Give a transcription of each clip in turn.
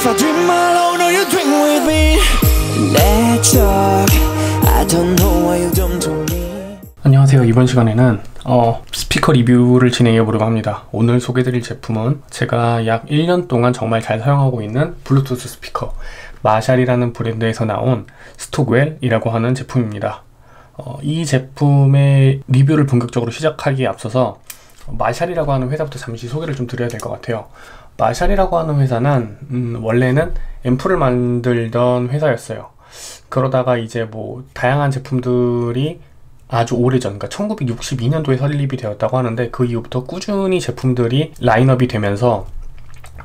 If I dream alone or you dream with me Let's talk I don't know why you come to me 안녕하세요. 이번 시간에는 어, 스피커 리뷰를 진행해 보려고 합니다. 오늘 소개드릴 제품은 제가 약 1년 동안 정말 잘 사용하고 있는 블루투스 스피커 마샬이라는 브랜드에서 나온 스톡웰이라고 하는 제품입니다. 어, 이 제품의 리뷰를 본격적으로 시작하기에 앞서서 마샬이라고 하는 회사부터 잠시 소개를 좀 드려야 될 것 같아요. 마샬이라고 하는 회사는 음, 원래는 앰프를 만들던 회사였어요. 그러다가 이제 뭐 다양한 제품들이 아주 오래전, 그러니까 1962년도에 설립이 되었다고 하는데 그 이후부터 꾸준히 제품들이 라인업이 되면서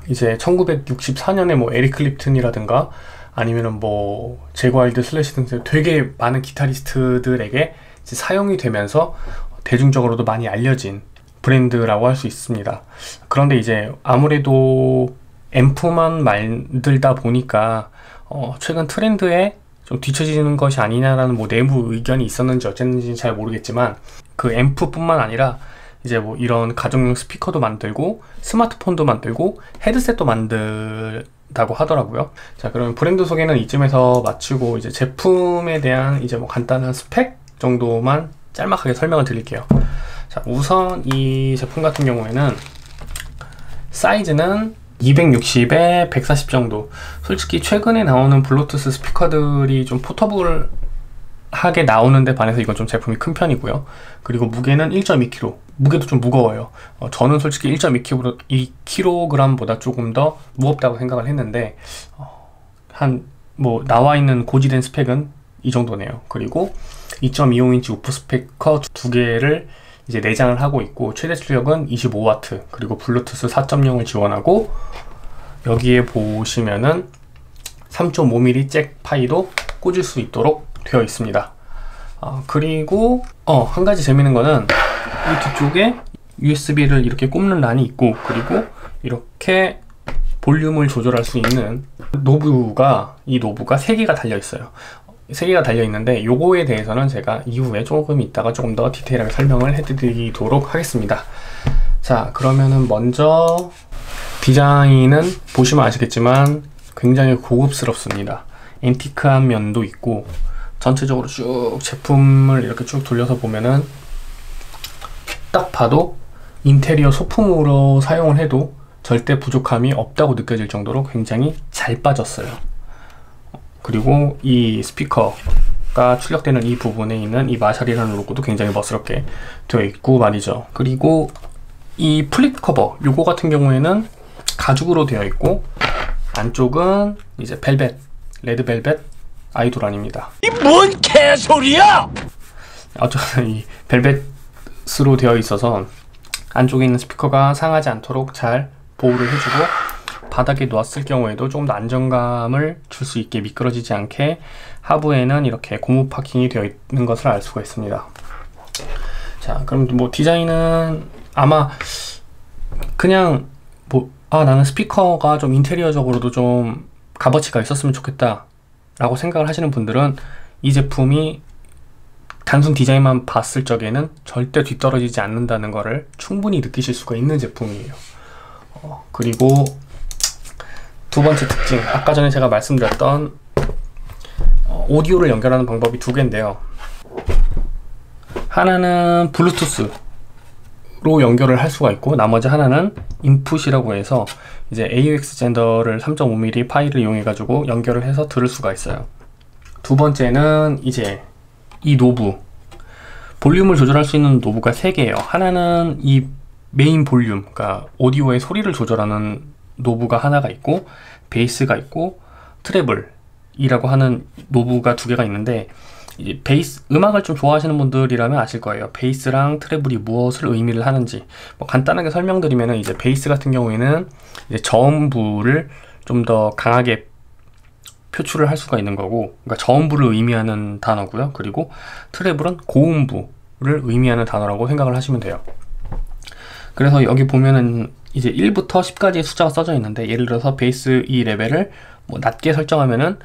이제 1964년에 뭐 에릭 클랩튼이라든가 아니면은 뭐 잭 와일드 슬래시 등 되게 많은 기타리스트들에게 사용이 되면서 대중적으로도 많이 알려진 브랜드라고 할 수 있습니다. 그런데 이제 아무래도 앰프만 만들다 보니까 어 최근 트렌드에 좀 뒤처지는 것이 아니냐라는 뭐 내부 의견이 있었는지 어쨌는지 잘 모르겠지만 그 앰프뿐만 아니라 이제 뭐 이런 가정용 스피커도 만들고 스마트폰도 만들고 헤드셋도 만들다고 하더라고요. 자, 그러면 브랜드 소개는 이쯤에서 마치고 이제 제품에 대한 이제 뭐 간단한 스펙 정도만 짤막하게 설명을 드릴게요. 자, 우선 이 제품 같은 경우에는 사이즈는 260에 140 정도. 솔직히 최근에 나오는 블루투스 스피커들이 좀 포터블 하게 나오는데 반해서 이건 좀 제품이 큰 편이고요. 그리고 무게는 1.2kg. 무게도 좀 무거워요. 어, 저는 솔직히 1.2kg, 2kg보다 조금 더 무겁다고 생각을 했는데, 어, 한, 뭐, 나와 있는 고지된 스펙은 이 정도네요. 그리고 2.25인치 우프 스피커 두 개를 이제 내장을 하고 있고 최대 출력은 25W 그리고 블루투스 4.0을 지원하고 여기에 보시면은 3.5mm 잭 파이도 꽂을 수 있도록 되어 있습니다. 어, 그리고 어, 한 가지 재밌는 거는 이 뒤쪽에 USB를 이렇게 꼽는 란이 있고 그리고 이렇게 볼륨을 조절할 수 있는 knob가 이 knob가 3개가 달려 있어요. 3개가 달려 있는데 요거에 대해서는 제가 이후에 조금 있다가 조금 더 디테일하게 설명을 해드리도록 하겠습니다. 자 그러면은 먼저 디자인은 보시면 아시겠지만 굉장히 고급스럽습니다. 앤티크한 면도 있고 전체적으로 쭉 제품을 이렇게 쭉 돌려서 보면은 딱 봐도 인테리어 소품으로 사용을 해도 절대 부족함이 없다고 느껴질 정도로 굉장히 잘 빠졌어요. 그리고 이 스피커가 출력되는 이 부분에 있는 이 마샬이라는 로고도 굉장히 멋스럽게 되어 있고 말이죠. 그리고 이 flip cover 요거 같은 경우에는 가죽으로 되어 있고 안쪽은 이제 벨벳 레드벨벳 아이돌 아닙니다. 이 뭔 개소리야! 어쨌든 이 벨벳으로 되어 있어서 안쪽에 있는 스피커가 상하지 않도록 잘 보호를 해주고 바닥에 놓았을 경우에도 조금 더 안정감을 줄 수 있게 미끄러지지 않게 하부에는 이렇게 고무 파킹이 되어 있는 것을 알 수가 있습니다. 자, 그럼 뭐 디자인은 아마 그냥 뭐, 아, 나는 스피커가 좀 인테리어적으로도 좀 값어치가 있었으면 좋겠다 라고 생각을 하시는 분들은 이 제품이 단순 디자인만 봤을 적에는 절대 뒤떨어지지 않는다는 것을 충분히 느끼실 수가 있는 제품이에요. 어, 그리고 두 번째 특징, 아까 전에 제가 말씀드렸던 어, 오디오를 연결하는 방법이 두 개인데요. 하나는 블루투스로 연결을 할 수가 있고 나머지 하나는 인풋이라고 해서 이제 AUX 젠더를 3.5mm 파일을 이용해 가지고 연결을 해서 들을 수가 있어요. 두 번째는 이제 이 knob 볼륨을 조절할 수 있는 knob가 세 개예요. 하나는 이 메인 볼륨, 그러니까 오디오의 소리를 조절하는 knob가 하나가 있고 베이스가 있고 treble이라고 하는 knob가 두 개가 있는데 이제 베이스 음악을 좀 좋아하시는 분들이라면 아실 거예요. 베이스랑 treble이 무엇을 의미를 하는지 뭐 간단하게 설명드리면은 이제 베이스 같은 경우에는 이제 저음부를 좀 더 강하게 표출을 할 수가 있는 거고 그러니까 저음부를 의미하는 단어고요. 그리고 트래블은 고음부를 의미하는 단어라고 생각을 하시면 돼요. 그래서 여기 보면은 이제 1부터 10까지의 숫자가 써져 있는데 예를 들어서 베이스 이 레벨을 뭐 낮게 설정하면은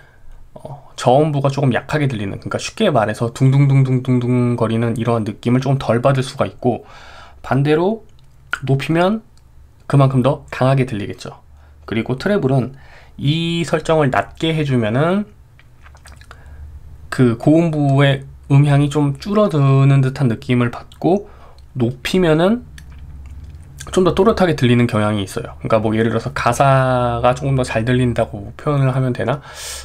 어, 저음부가 조금 약하게 들리는 그러니까 쉽게 말해서 둥둥둥둥둥둥 거리는 이러한 느낌을 조금 덜 받을 수가 있고 반대로 높이면 그만큼 더 강하게 들리겠죠. 그리고 트래블은 이 설정을 낮게 해주면은 그 고음부의 음향이 좀 줄어드는 듯한 느낌을 받고 높이면은 좀 더 또렷하게 들리는 경향이 있어요. 그러니까 뭐 예를 들어서 가사가 조금 더 잘 들린다고 표현을 하면 되나?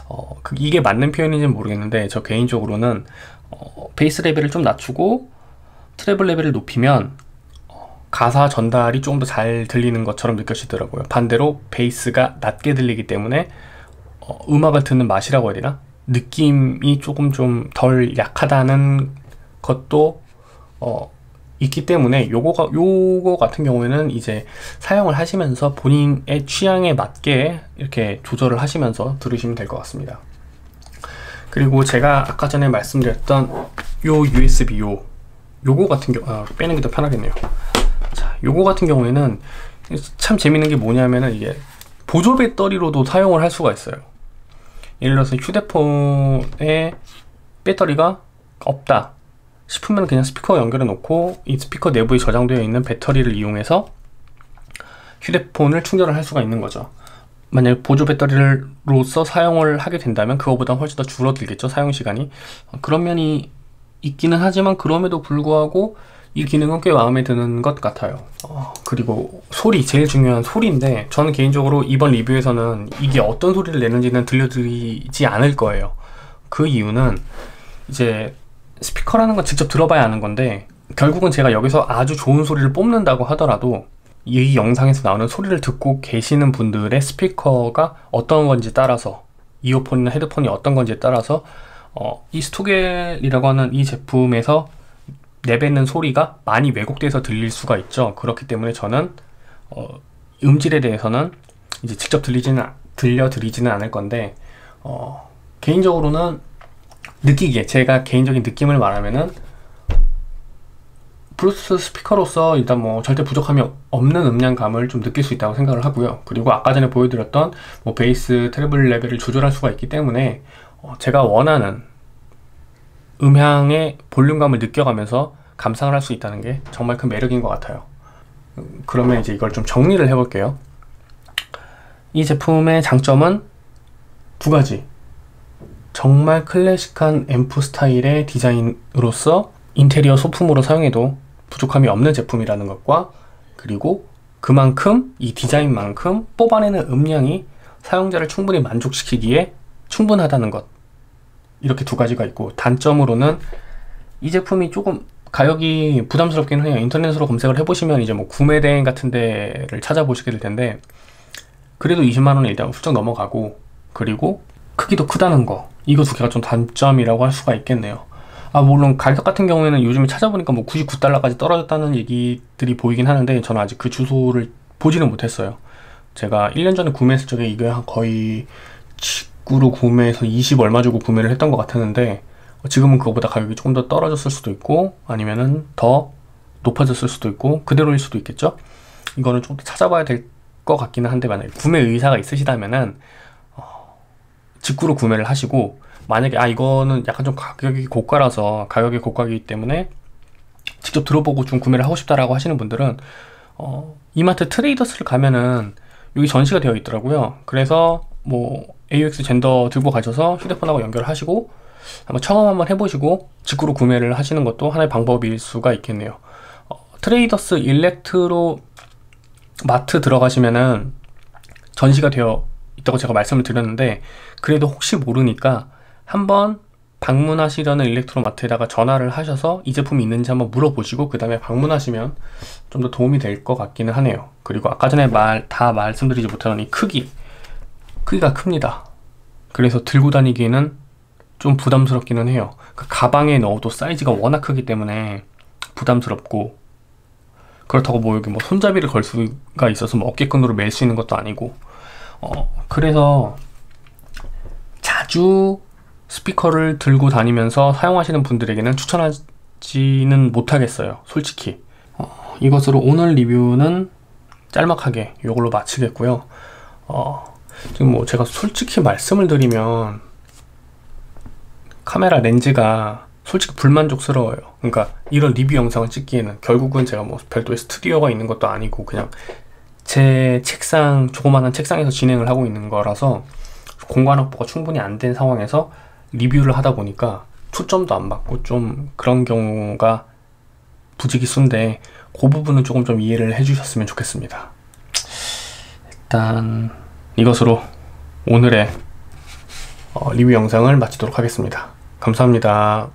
어, 그 이게 맞는 표현인지는 모르겠는데 저 개인적으로는 어, 베이스 레벨을 좀 낮추고 트래블 레벨을 높이면 어, 가사 전달이 조금 더 잘 들리는 것처럼 느껴지더라고요. 반대로 베이스가 낮게 들리기 때문에 어, 음악을 듣는 맛이라고 해야 되나? 느낌이 조금 좀 덜 약하다는 것도 어, 있기 때문에 요거가 요거 같은 경우에는 이제 사용을 하시면서 본인의 취향에 맞게 이렇게 조절을 하시면서 들으시면 될 것 같습니다. 그리고 제가 아까 전에 말씀드렸던 요 USB 요 요거 같은 경우 아, 빼는 게 더 편하겠네요. 자, 요거 같은 경우에는 참 재밌는 게 뭐냐면은 이게 보조 배터리로도 사용을 할 수가 있어요. 예를 들어서 휴대폰에 배터리가 없다 싶으면 그냥 스피커 연결해 놓고 이 스피커 내부에 저장되어 있는 배터리를 이용해서 휴대폰을 충전을 할 수가 있는 거죠. 만약 보조 배터리로서 사용을 하게 된다면 그거보다 훨씬 더 줄어들겠죠 사용 시간이. 그런 면이 있기는 하지만 그럼에도 불구하고 이 기능은 꽤 마음에 드는 것 같아요. 어, 그리고 소리 제일 중요한 소리인데 저는 개인적으로 이번 리뷰에서는 이게 어떤 소리를 내는지는 들려드리지 않을 거예요. 그 이유는 이제 스피커라는 건 직접 들어봐야 아는 건데 결국은 제가 여기서 아주 좋은 소리를 뽑는다고 하더라도 이 영상에서 나오는 소리를 듣고 계시는 분들의 스피커가 어떤 건지 따라서 이어폰이나 헤드폰이 어떤 건지에 따라서 어, 이 스토겔이라고 하는 이 제품에서 내뱉는 소리가 많이 왜곡돼서 들릴 수가 있죠. 그렇기 때문에 저는 어, 음질에 대해서는 이제 직접 들리지는 들려 드리지는 않을 건데 어, 개인적으로는 느끼기에 제가 개인적인 느낌을 말하면은 블루투스 스피커로서 일단 뭐 절대 부족함이 없는 음량감을 좀 느낄 수 있다고 생각을 하고요. 그리고 아까 전에 보여드렸던 뭐 베이스 treble 레벨을 조절할 수가 있기 때문에 어 제가 원하는 음향의 볼륨감을 느껴가면서 감상을 할 수 있다는 게 정말 큰 매력인 것 같아요. 그러면 이제 이걸 좀 정리를 해볼게요. 이 제품의 장점은 두 가지. 정말 클래식한 앰프 스타일의 디자인으로서 인테리어 소품으로 사용해도 부족함이 없는 제품이라는 것과 그리고 그만큼 이 디자인만큼 뽑아내는 음량이 사용자를 충분히 만족시키기에 충분하다는 것. 이렇게 두 가지가 있고 단점으로는 이 제품이 조금 가격이 부담스럽긴 해요. 인터넷으로 검색을 해보시면 이제 뭐 구매대행 같은 데를 찾아보시게 될 텐데 그래도 20만원에 일단 훌쩍 넘어가고 그리고 크기도 크다는 거. 이거 두 개가 좀 단점이라고 할 수가 있겠네요. 아 물론 가격 같은 경우에는 요즘에 찾아보니까 뭐 99달러까지 떨어졌다는 얘기들이 보이긴 하는데 저는 아직 그 주소를 보지는 못했어요. 제가 1년 전에 구매했을 적에 이게 거의 직구로 구매해서 20 얼마 주고 구매를 했던 것 같았는데 지금은 그거보다 가격이 조금 더 떨어졌을 수도 있고 아니면은 더 높아졌을 수도 있고 그대로일 수도 있겠죠? 이거는 좀 더 찾아봐야 될 것 같기는 한데 만약에 구매 의사가 있으시다면은 직구로 구매를 하시고 만약에 아 이거는 약간 좀 가격이 고가라서 가격이 고가이기 때문에 직접 들어보고 좀 구매를 하고 싶다라고 하시는 분들은 어, 이마트 트레이더스를 가면은 여기 전시가 되어 있더라고요. 그래서 뭐 AUX 젠더 들고 가셔서 휴대폰하고 연결을 하시고 한번 청험 한번 해보시고 직구로 구매를 하시는 것도 하나의 방법일 수가 있겠네요. 어, 트레이더스 일렉트로 마트 들어가시면은 전시가 되어 있다고 제가 말씀을 드렸는데 그래도 혹시 모르니까 한번 방문하시려는 일렉트로 마트에다가 전화를 하셔서 이 제품이 있는지 한번 물어보시고 그 다음에 방문하시면 좀 더 도움이 될 것 같기는 하네요. 그리고 아까 전에 말 다 말씀드리지 못하던 이 크기 크기가 큽니다. 그래서 들고 다니기에는 좀 부담스럽기는 해요. 그 가방에 넣어도 사이즈가 워낙 크기 때문에 부담스럽고 그렇다고 뭐 여기 뭐 손잡이를 걸 수가 있어서 뭐 어깨끈으로 멜 수 있는 것도 아니고 어, 그래서 자주 스피커를 들고 다니면서 사용하시는 분들에게는 추천하지는 못하겠어요. 솔직히. 어, 이것으로 오늘 리뷰는 짤막하게 이걸로 마치겠고요. 어, 지금 뭐 제가 솔직히 말씀을 드리면 카메라 렌즈가 솔직히 불만족스러워요. 그러니까 이런 리뷰 영상을 찍기에는 결국은 제가 뭐 별도의 스튜디오가 있는 것도 아니고 그냥 제 책상 조그마한 책상에서 진행을 하고 있는 거라서 공간 확보가 충분히 안 된 상황에서 리뷰를 하다 보니까 초점도 안 맞고 좀 그런 경우가 부지기수인데 그 부분은 조금 좀 이해를 해주셨으면 좋겠습니다. 일단 이것으로 오늘의 어, 리뷰 영상을 마치도록 하겠습니다. 감사합니다.